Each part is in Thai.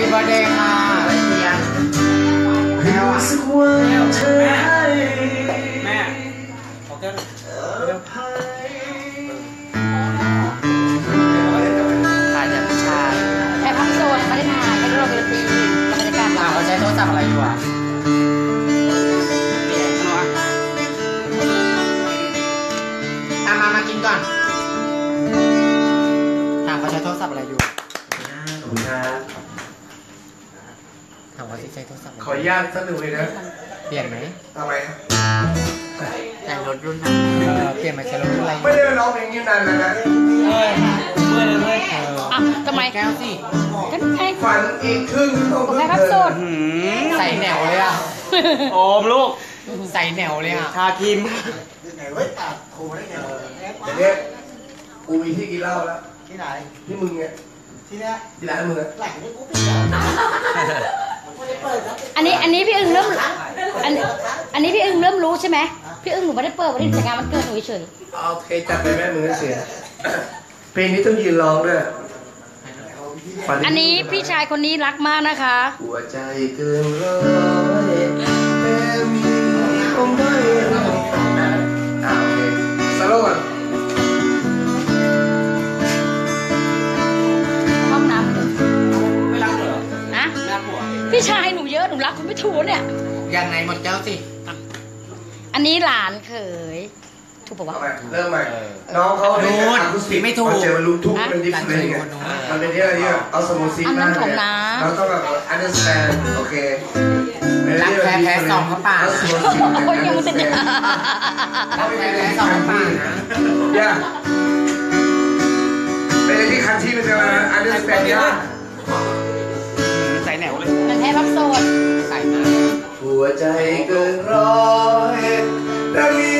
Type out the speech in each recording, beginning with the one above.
ปี้เบิร์ดเดย์ค่ะเทียนแม่ว่ะสักวันเธอให้แม่ขอแก้วอภัยถ่ายจากผู้ชายแค่พักโซนไม่ได้ถ่ายแค่โรดนตรีกับบรรยากาศอ่าเขาใช้โทรศัพท์อะไรอยู่อะเปลี่ยนเนาะอะมามากินก่อนถามเขาใช้โทรศัพท์อะไรอยู่ ขอบคุณครับ ถามว่าใช้โทรศัพท์อะไรขออนุญาตสักหนึ่งเลยนะเปลี่ยนไหมทำไมครับแต่รถรุ่นไหนเออเปลี่ยนมาใช้รถรุ่นอะไรไม่ได้ร้องเพลงนี้นานแล้วนะเฮ้ยเมื่อยเลยเว้ยเอออะทำไมแก้วสิก็ไงฝันอีกครึ่งต้องแค่พักโซนหืมใส่แหนวเลยอะโอมลูกใส่แหนวเลยอะทาครีมเดี๋ยวนี้กูมีที่กินเหล้าแล้วที่ไหนที่มึงเนี่ยที่เนี้ยที่ร้านมึงอะแหล่งนี้กูปิดแล้วไม่ได้เปิดนะ อันนี้อันนี้พี่อึ้งเริ่มอันนี้อันนี้พี่อึ้งเริ่มรู้ใช่ไหมพี่อึ้งหนูไม่ได้เปิดวันนี้จัดงานวันเกิดหนูเฉยโอเคจัดไปแม่มือเสียเพลงนี้ต้องยืนร้องด้วยฝัๆอันนี้พี่ชายคนนี้รักมากนะคะ หัวใจเกินร้อยแต่มีคงได้รับอ่าโอเคสโลว์ ยยังไงหมดแก้วสิอันนี้หลานเขยถูกปะวะเอาใหม่เริ่มใหม่ น้องเขาเล่นอะคูสติกไม่ถูกเขาเจอมันรู้ทุกฮะเป็นดิฟเฟนไงมันเป็นที่อะไรที่แบบเอาสมุดซีมาเนี่ยเราต้องแบบ understand โอเครักแท้แพ้สองเข้าป่าเอาสมุดซีมาโอ้ยยังไม่เสร็จรักแท้แพ้สองเข้าป่านะย่าเป็นอะไรที่คันที่มันจะมา understand ยากใส่แหนวเลยมันแค่พักโซนใส่มาก หัวใจเกินร้อยแต่มี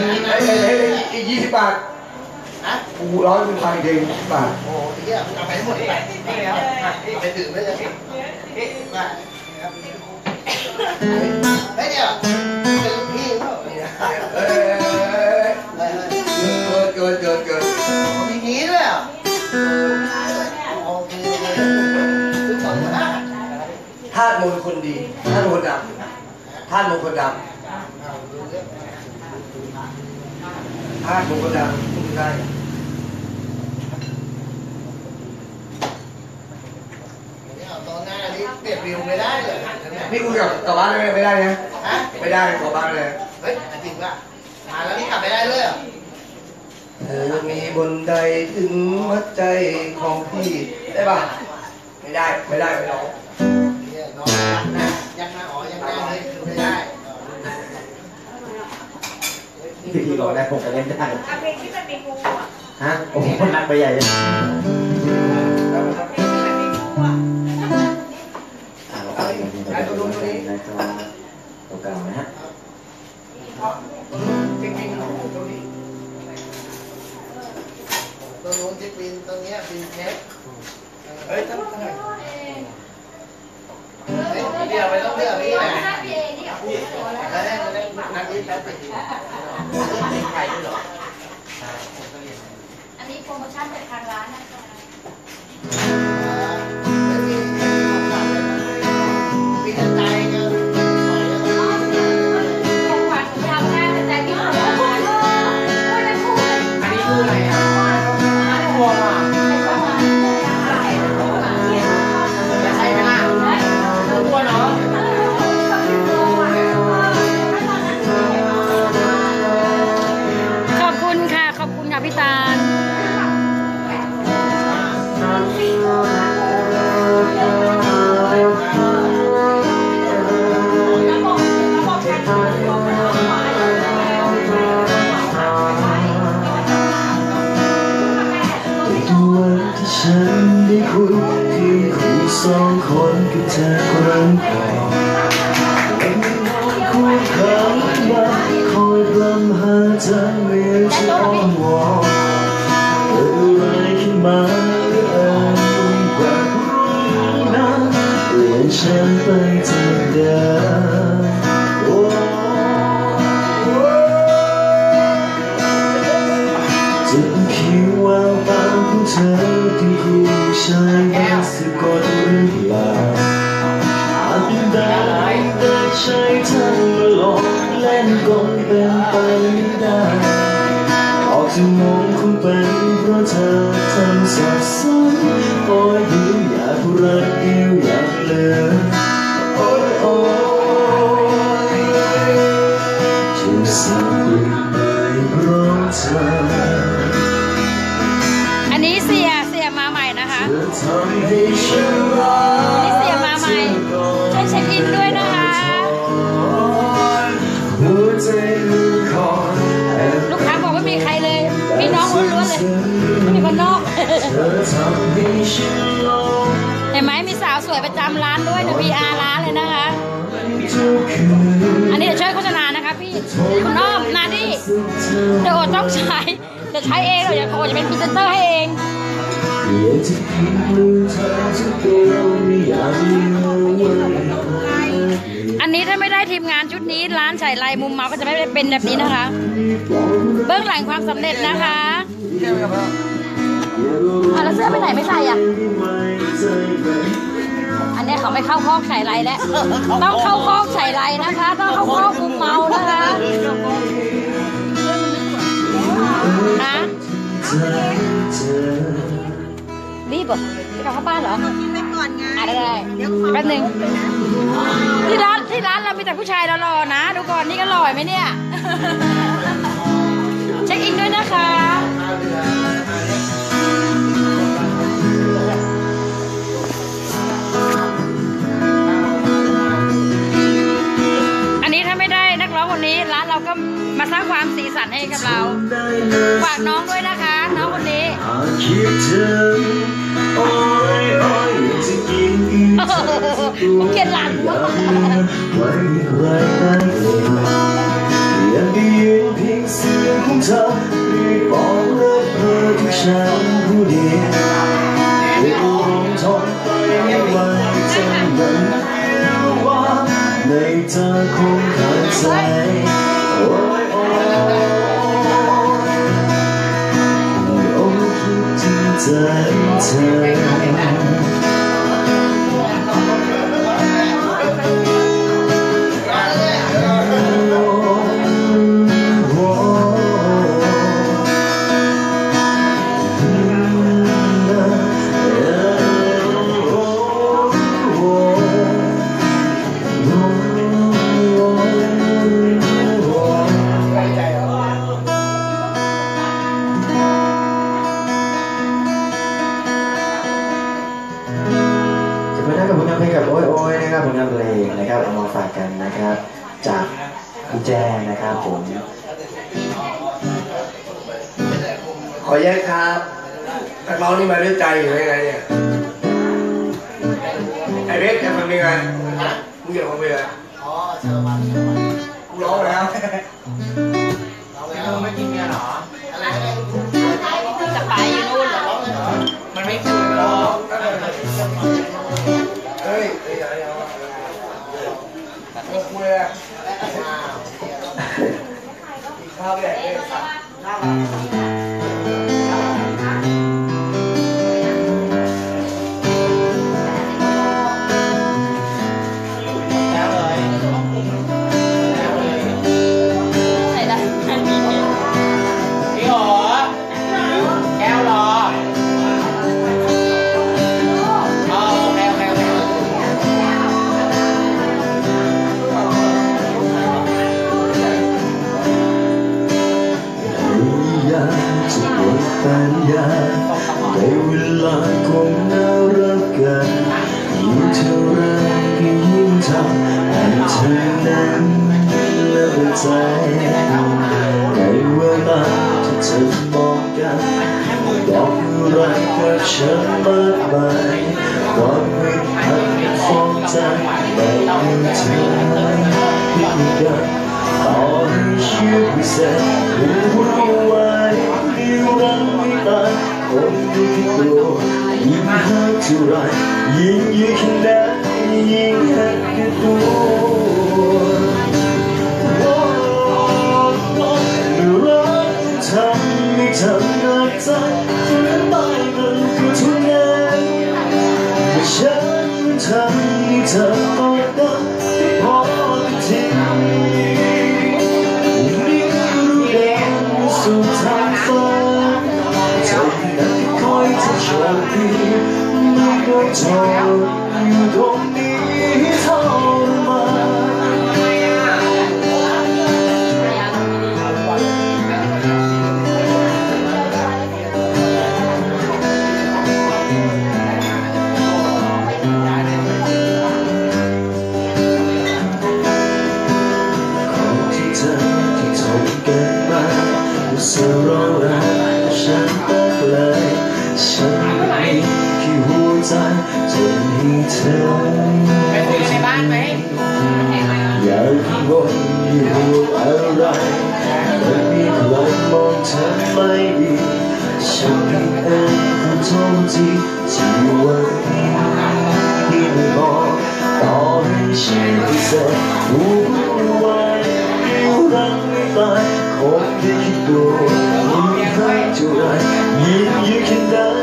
เฮ้ยเฮ้ยเฮ้ยเฮ้ยอีกยี่สิบบาทกูร้อยเป็นพันเพลงยี่สิบบาท โอ้ยเหี้ยมึงเอาไปห้หมดไปไปถึงไม่เลยมาเฮ้ยเนี่ยเป็นพี่เปล่าเนี่ยเอ้ยเฮ้ยเฮ้ยเกินเกินเกินเกินเขามีงี้ด้วยอะโอเคคือสองห้าธาตุมนคนดีธาตุมนดำธาตุมนคนดำ ธาตุมนต์คนดำพูดได้เนี่ยตอนหน้านี้เปลี่ยนวิวไม่ได้เลยใช่ไหมนี่กูกลับกลับบ้านได้ไม่ได้นะฮะไม่ได้กลับบ้านเลย เฮ้ยจริงป่ะมาแล้วนี่กลับไม่ได้เลยเธอมีบนใดถึงหัวใจของพี่ได้ป่ะ ไม่ได้ ไม่ได้ไม่ได้เนี่ยน้องยักหน้ายักหน้าอ๋อ พี่บอกได้ผมก็เล่นได้เอาเพลงที่มันมีงูอะฮะโอ้โหนักไปใหญ่เลยเพลงที่มันมีงูอะอ่าเราไปกันที่เราจะดูในตัวตัวเก่าน เปลี่ยนฉันไปจากเดิมโอ้จะเป็นเพียงแวตาของเธอที่ผู้ชายมาสะกดหรือเปล่าอาจเป็นได้แต่ใช้เธอมาหลอกเล่นกลเป็นไปไม่ได้ออกจากมองคงเป็นเพราะเธอทำสับสนโอ้ยดูอยากรักเดียวอยาก อันนี้เสียเสียมาใหม่นะคะอันนี่เสียมาใหม่ช่วยเช็คอินด้วยนะคะลูกค้าบอกไม่มีใครเลยพี่น้องล้วนเลยไม่มีคนนอก วสวยประจำร้านด้วยเดี๋ยว PR ร้านเลยนะคะ อันนี้เดี๋ยวช่วยโฆษณานะคะพี่คุณอ้อมนาดิเดี๋ยวโอดต้องใช้เดี๋ยวใช้เองเดี๋ยวจะโอดจะเป็นพรีเซนเตอร์ให้เองอันนี้ถ้าไม่ได้ทีมงานชุดนี้ร้านใส่ลายมุมเมาก็จะไม่ได้เป็นแบบนี้นะคะ เบื้องหลังความสำเร็จนะคะอะแล้วเสื้อไปไหนไม่ใส่อะ เขาไม่เข้าคอกใส่ไรแล้วต้องเข้าคอกใส่ไรนะคะ ต้องเข้าคอกมุมเมานะคะฮะเธอเธอรีบเหรอจะกลับเข้าบ้านเหรอกินไปก่อนไงอะได้ได้แป๊บหนึงที่ร้านที่ร้านเรามีแต่ผู้ชายหล่อๆนะ ดูก่อนนี่ก็หล่อไหมเนี่ย เช็คอินด้วยนะคะ นักร้องคนนี้ร้านเราก็มาสร้างความสีสันให้กับเราได้เลยฝากน้องด้วยนะคะ น้องคนนี้หากคิดถึงโอ้ยโอ้ยอยากจะกินตัวเกลียดหลานกูอย่ามากลืมไว้ใครได้เลยยังได้ยินเพียงเสียงของเธอรีบบอกเลิกเธอที่ฉันผู้เดียวเดี๋ยวคงทนไปไม่ไหวจนมันเรียวว่าในเธอคง ขา อ้เล็กจะทำยังไงมึงอยากทำยังไงอ๋อเชิญมาเชิญมากูร้องแล้วเราแล้วมึงไม่กินเมียเหรออะไรอะไรจะไปอยู่นู่นเหรอ มันไม่คืนหรอกเฮ้ยไอ้ยายเอาเออคุยอะกินข้าวแดกเลยสัตว์แล้ว กันต่อให้ชีวิตไม่เสร็จรู้ไว้ที่รักไม่ตายคงดีตัวยิ่งรักเท่าไรยิ่งยืนแค่ไหนยิ่งหักแค่ตัวอ้โอ้รักทำให้เธอหนักใจฝืนไปมันก็ทุกอย่างแต่ฉันทำให้เธอ ไรักไม่ตายคงได้คิ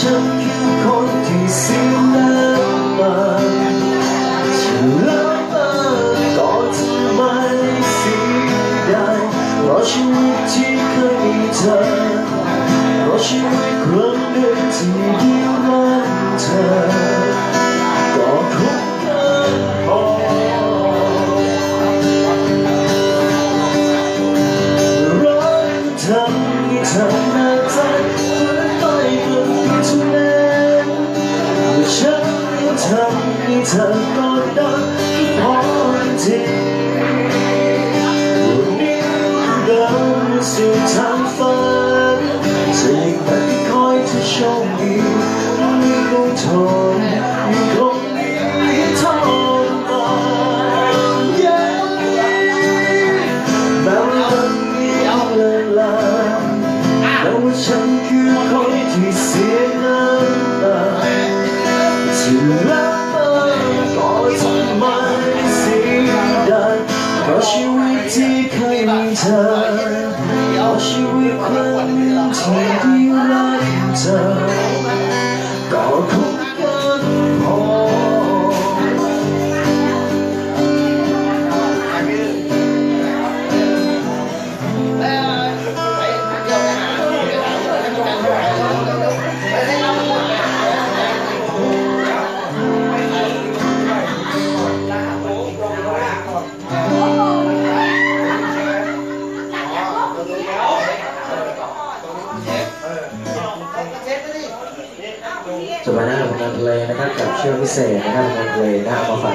ฉันคือคนที่สิ้นน้ำตาฉันละเมอต่อเธอไม่สิ้นได้เพราะชีวิตที่เคยมีเธอเพราะชีวิตครั้งหนึ่งที่ยิ้มให้เธอ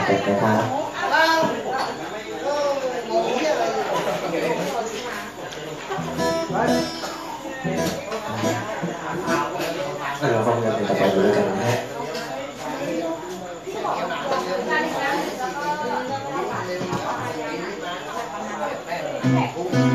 cục này thôi Hãy subscribe cho không bỏ lỡ những video hấp you.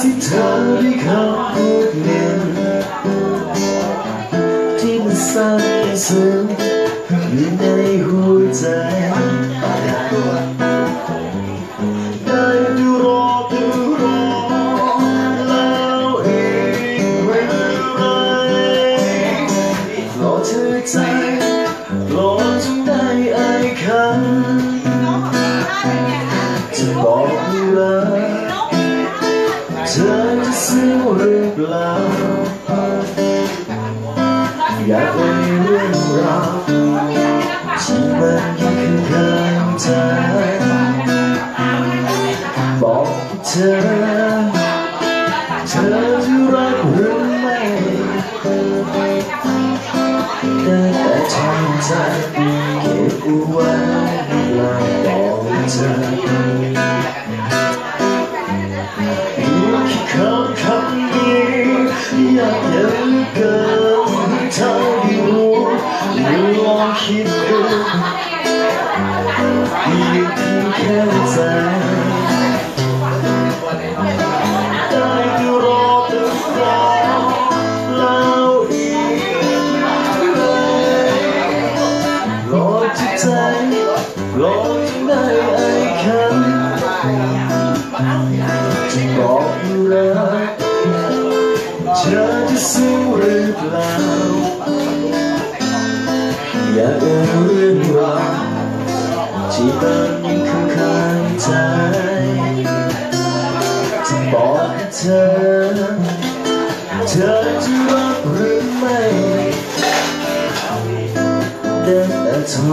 Totally Demon sun is got me in wrong.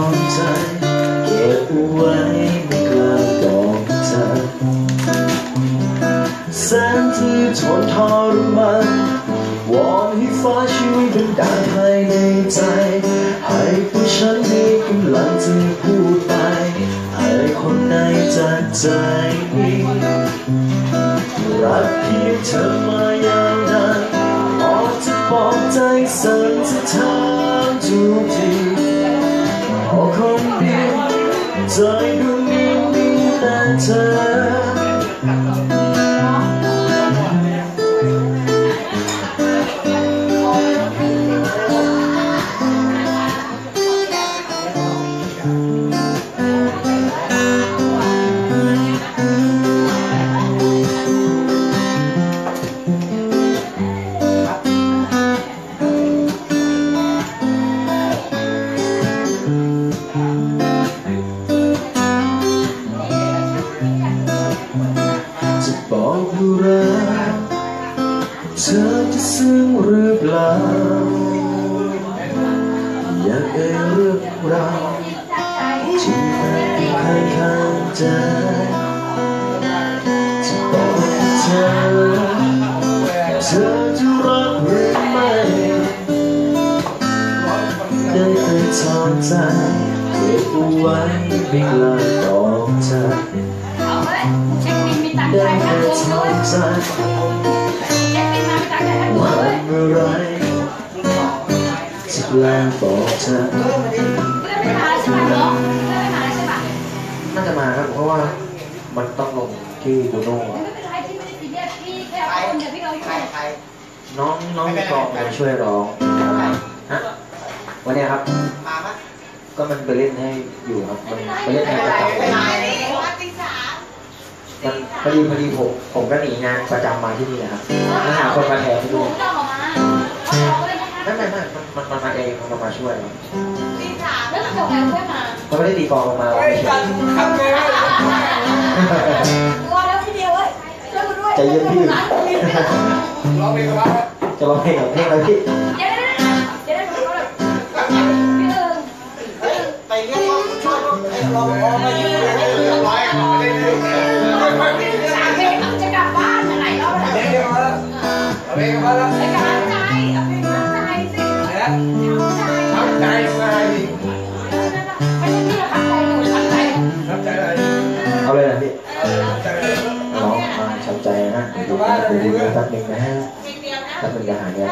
อนใจเก็บไว้ไม่กล้าบอกเธอแสนที่ทนทรมานวอนให้ฟ้าช่วยบันดาลภายในใจ ให้ผู้ฉันมีกำลังจะพูดไป ให้คนในจากใจรักเพียงเธอมายาวนานออกจะบอกใจสั่นสะท้านทุกที i don't dan tak กไว้ไม่กล้าบอกเธอเอาเว้เช็คบินมีตังค์ได้จ่ายค่าแต่ตัวทด้อวยนใจเช็คบินมามีตังค์จ่ายค่าตัวว่าด้วยเมื่อไรจะกล้าบอกเธอเพื่อนไม่มาใช่ป่ะน้องเพื่อนไม่มาใช่ปะน่าจะมาครับเพราะว่ามันต้องลงที่ดูโน่ไม่เป็นไรที่ไม่ได้ซีเรียสพี่แค่เอาคนเดียวพี่เอาอยู่ใครใครน้องน้องกองมาช่วยร้องฮะวันนี้ครับมา ก็มันไปเล่นให้อยู่ครับ มันไปเล่นงานประจำไม่เป็นไรมันพอดีพอดีผมผมก็หนีงานประจำมาที่นี่นะครับมาหาคนมาแทนหนูดูไม่ต้องมาเอาเลยไม่ไม่ไม่มันมันมาเองมันมาช่วยครับแล้วจบแล้วค่อยมามันไม่ได้ตีกองมาไอ้จันทำไงวะรอแล้วพี่เดียวเว้ยช่วยกูด้วยใจเย็นพี่ร้องเพลงกันบ้างจะร้องเพลงกับเพลงอะไรพี่ำใจนะเดี๋ยวดูดูแป๊บนึงนะฮะแป๊บนึงจะหาเนี่ย